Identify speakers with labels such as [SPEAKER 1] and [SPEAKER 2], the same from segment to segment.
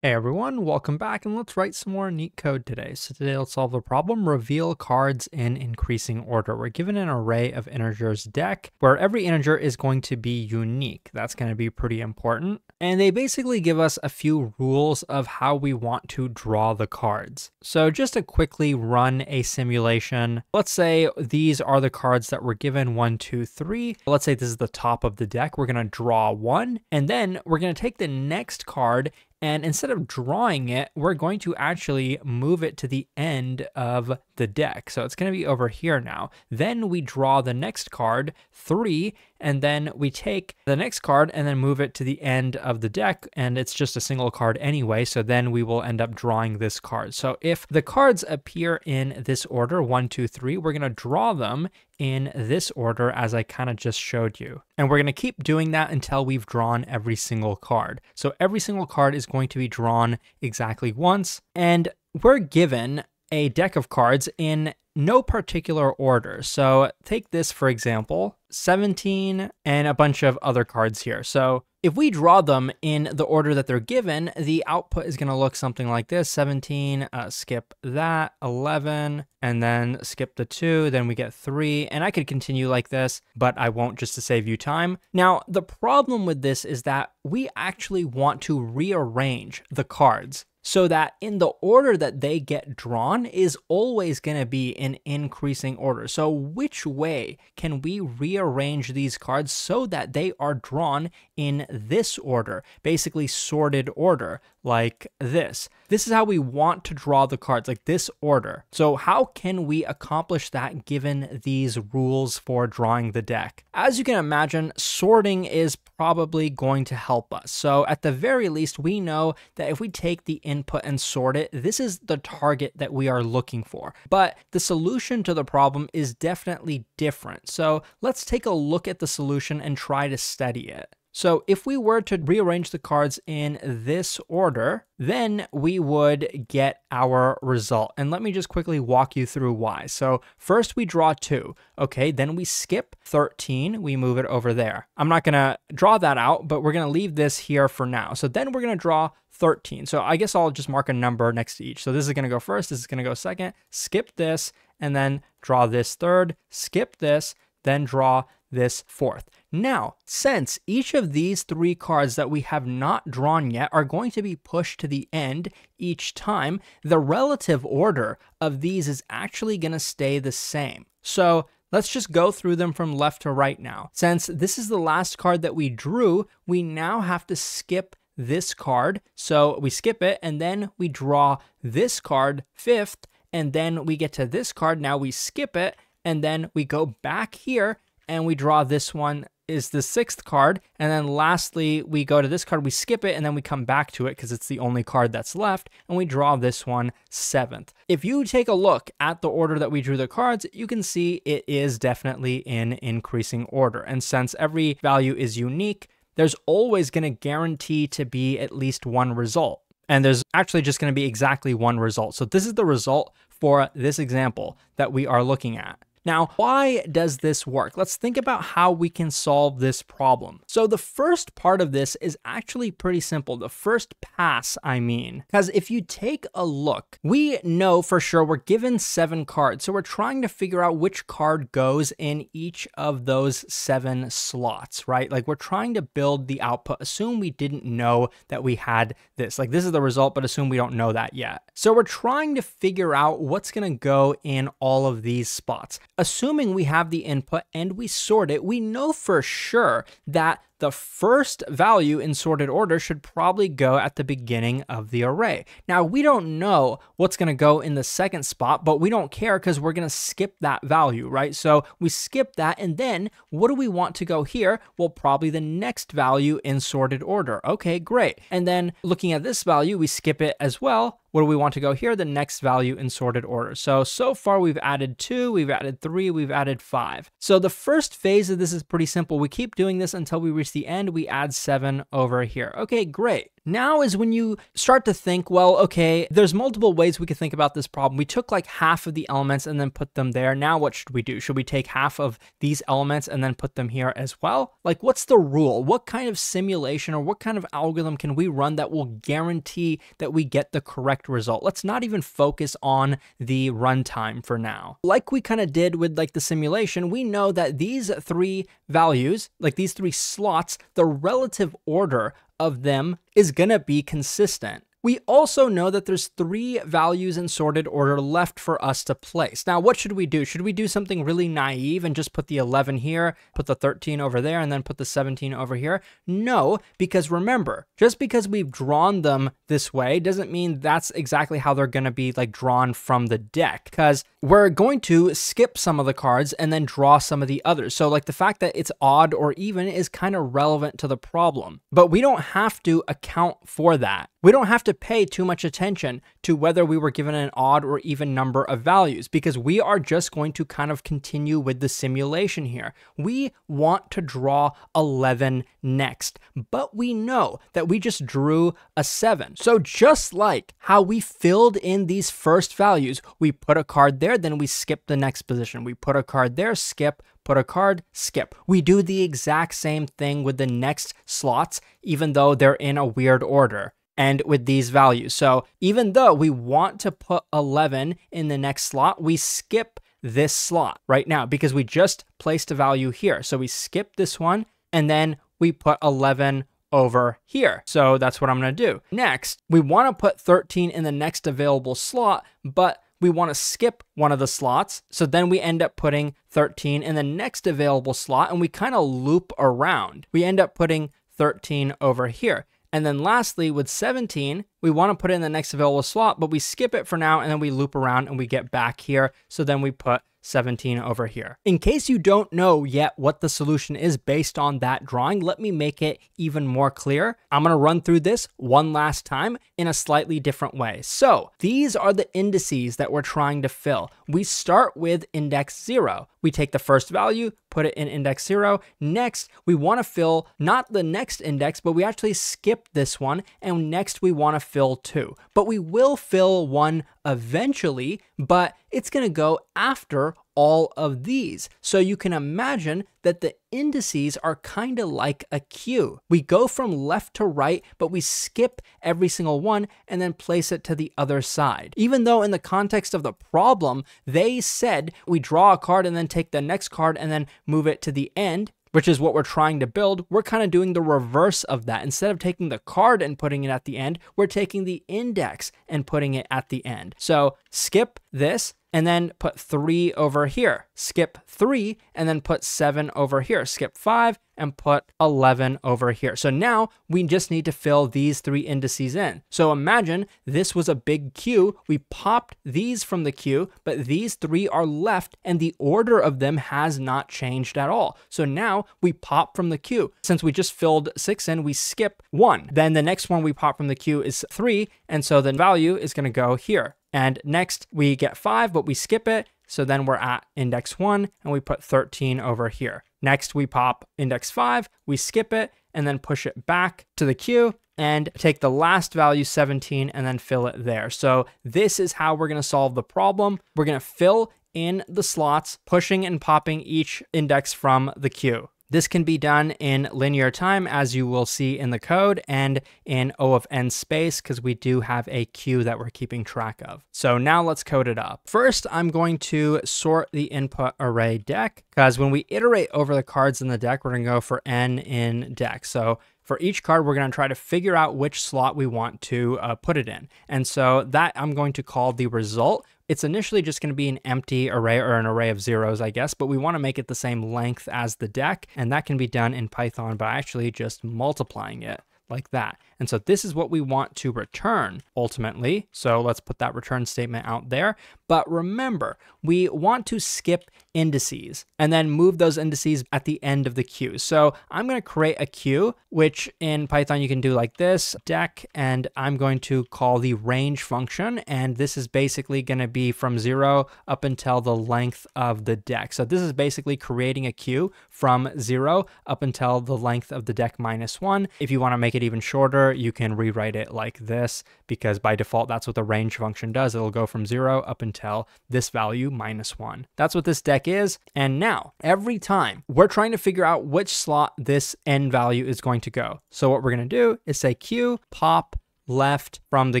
[SPEAKER 1] Hey everyone, welcome back and let's write some more neat code today. So today let's solve the problem, reveal cards in increasing order. We're given an array of integers deck where every integer is going to be unique. That's going to be pretty important. And they basically give us a few rules of how we want to draw the cards. So just to quickly run a simulation, let's say these are the cards that were given one, two, three. Let's say this is the top of the deck. We're going to draw one and then we're going to take the next card and instead of drawing it, we're going to actually move it to the end of the deck. So it's going to be over here now. Then we draw the next card, three, and then we take the next card and then move it to the end of the deck. And it's just a single card anyway. So then we will end up drawing this card. So if the cards appear in this order, one, two, three, we're going to draw them in this order as I kind of just showed you. And we're going to keep doing that until we've drawn every single card. So every single card is going to be drawn exactly once. And we're given a deck of cards in no particular order. So take this for example, 17 and a bunch of other cards here. So if we draw them in the order that they're given, the output is going to look something like this 17, uh, skip that, 11, and then skip the 2, then we get 3. And I could continue like this, but I won't just to save you time. Now, the problem with this is that we actually want to rearrange the cards so that in the order that they get drawn is always going to be in increasing order. So which way can we rearrange these cards so that they are drawn in this order, basically sorted order like this. This is how we want to draw the cards, like this order. So how can we accomplish that given these rules for drawing the deck? As you can imagine, sorting is probably going to help us. So at the very least, we know that if we take the input and sort it, this is the target that we are looking for. But the solution to the problem is definitely different. So let's take a look at the solution and try to study it. So if we were to rearrange the cards in this order, then we would get our result. And let me just quickly walk you through why. So first we draw two, okay? Then we skip 13, we move it over there. I'm not gonna draw that out, but we're gonna leave this here for now. So then we're gonna draw 13. So I guess I'll just mark a number next to each. So this is gonna go first, this is gonna go second, skip this, and then draw this third, skip this, then draw this fourth. Now, since each of these three cards that we have not drawn yet are going to be pushed to the end each time, the relative order of these is actually going to stay the same. So Let's just go through them from left to right now. Since this is the last card that we drew, we now have to skip this card. So we skip it and then we draw this card fifth and then we get to this card. Now we skip it and then we go back here and we draw this one is the sixth card. And then lastly, we go to this card, we skip it, and then we come back to it because it's the only card that's left, and we draw this one seventh. If you take a look at the order that we drew the cards, you can see it is definitely in increasing order. And since every value is unique, there's always going to guarantee to be at least one result. And there's actually just going to be exactly one result. So this is the result for this example that we are looking at. Now, why does this work? Let's think about how we can solve this problem. So the first part of this is actually pretty simple. The first pass, I mean, because if you take a look, we know for sure we're given seven cards. So we're trying to figure out which card goes in each of those seven slots, right? Like we're trying to build the output. Assume we didn't know that we had this. Like this is the result, but assume we don't know that yet. So we're trying to figure out what's going to go in all of these spots. Assuming we have the input and we sort it, we know for sure that the first value in sorted order should probably go at the beginning of the array. Now, we don't know what's going to go in the second spot, but we don't care because we're going to skip that value, right? So we skip that, and then what do we want to go here? Well, probably the next value in sorted order. Okay, great. And then looking at this value, we skip it as well. What do we want to go here? The next value in sorted order. So, so far we've added two, we've added three, we've added five. So the first phase of this is pretty simple. We keep doing this until we reach the end. We add seven over here. Okay, great. Now is when you start to think, well, okay, there's multiple ways we could think about this problem. We took like half of the elements and then put them there. Now what should we do? Should we take half of these elements and then put them here as well? Like what's the rule? What kind of simulation or what kind of algorithm can we run that will guarantee that we get the correct result? Let's not even focus on the runtime for now. Like we kind of did with like the simulation, we know that these three values, like these three slots, the relative order of them is going to be consistent. We also know that there's three values in sorted order left for us to place. Now, what should we do? Should we do something really naive and just put the 11 here, put the 13 over there, and then put the 17 over here? No, because remember, just because we've drawn them this way doesn't mean that's exactly how they're going to be like drawn from the deck because we're going to skip some of the cards and then draw some of the others. So like the fact that it's odd or even is kind of relevant to the problem, but we don't have to account for that. We don't have to pay too much attention to whether we were given an odd or even number of values because we are just going to kind of continue with the simulation here. We want to draw 11 next, but we know that we just drew a 7. So just like how we filled in these first values, we put a card there, then we skip the next position. We put a card there, skip, put a card, skip. We do the exact same thing with the next slots, even though they're in a weird order and with these values. So even though we want to put 11 in the next slot, we skip this slot right now because we just placed a value here. So we skip this one and then we put 11 over here. So that's what I'm going to do. Next, we want to put 13 in the next available slot, but we want to skip one of the slots. So then we end up putting 13 in the next available slot and we kind of loop around. We end up putting 13 over here. And then lastly, with 17, we want to put in the next available slot, but we skip it for now and then we loop around and we get back here. So then we put 17 over here. In case you don't know yet what the solution is based on that drawing, let me make it even more clear. I'm going to run through this one last time in a slightly different way. So these are the indices that we're trying to fill. We start with index zero. We take the first value, put it in index zero. Next, we want to fill not the next index, but we actually skip this one. And next we want to fill two. But we will fill one eventually, but it's going to go after all of these. So you can imagine that the indices are kind of like a queue. We go from left to right, but we skip every single one and then place it to the other side. Even though in the context of the problem, they said we draw a card and then take the next card and then move it to the end, which is what we're trying to build, we're kind of doing the reverse of that. Instead of taking the card and putting it at the end, we're taking the index and putting it at the end. So skip this, and then put three over here. Skip three and then put seven over here. Skip five and put 11 over here. So now we just need to fill these three indices in. So imagine this was a big queue. We popped these from the queue, but these three are left and the order of them has not changed at all. So now we pop from the queue. Since we just filled six in, we skip one. Then the next one we pop from the queue is three. And so the value is gonna go here. And next we get five, but we skip it. So then we're at index one and we put 13 over here. Next we pop index five, we skip it and then push it back to the queue and take the last value 17 and then fill it there. So this is how we're gonna solve the problem. We're gonna fill in the slots, pushing and popping each index from the queue. This can be done in linear time, as you will see in the code, and in O of n space, because we do have a queue that we're keeping track of. So now let's code it up. First, I'm going to sort the input array deck, because when we iterate over the cards in the deck, we're going to go for n in deck. So for each card, we're going to try to figure out which slot we want to uh, put it in. And so that I'm going to call the result, it's initially just going to be an empty array or an array of zeros, I guess, but we want to make it the same length as the deck, and that can be done in Python by actually just multiplying it like that. And so this is what we want to return ultimately. So let's put that return statement out there. But remember, we want to skip indices and then move those indices at the end of the queue. So I'm going to create a queue, which in Python you can do like this, deque, and I'm going to call the range function. And this is basically going to be from zero up until the length of the deck. So this is basically creating a queue from zero up until the length of the deck minus one. If you want to make it even shorter, you can rewrite it like this because by default, that's what the range function does. It'll go from zero up until this value minus one. That's what this deck is. And now every time we're trying to figure out which slot this n value is going to go. So what we're going to do is say q pop left from the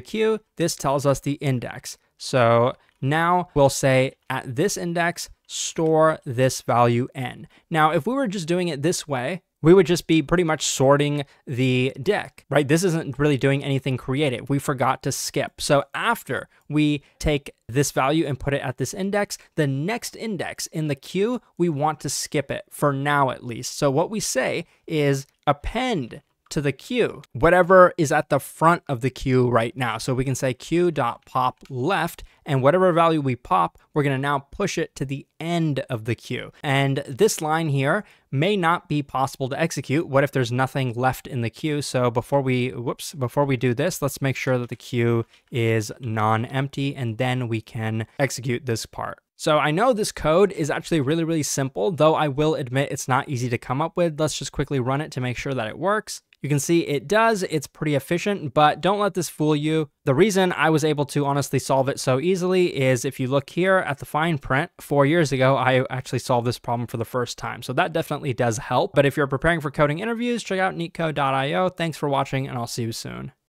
[SPEAKER 1] queue. This tells us the index. So now we'll say at this index, store this value n. Now, if we were just doing it this way, we would just be pretty much sorting the deck, right? This isn't really doing anything creative. We forgot to skip. So after we take this value and put it at this index, the next index in the queue, we want to skip it for now at least. So what we say is append to the queue, whatever is at the front of the queue right now. So we can say queue.pop left, and whatever value we pop, we're gonna now push it to the end of the queue. And this line here may not be possible to execute. What if there's nothing left in the queue? So before we, whoops, before we do this, let's make sure that the queue is non-empty, and then we can execute this part. So I know this code is actually really, really simple, though I will admit it's not easy to come up with. Let's just quickly run it to make sure that it works. You can see it does, it's pretty efficient, but don't let this fool you. The reason I was able to honestly solve it so easily is if you look here at the fine print, four years ago, I actually solved this problem for the first time. So that definitely does help. But if you're preparing for coding interviews, check out neetcode.io. Thanks for watching, and I'll see you soon.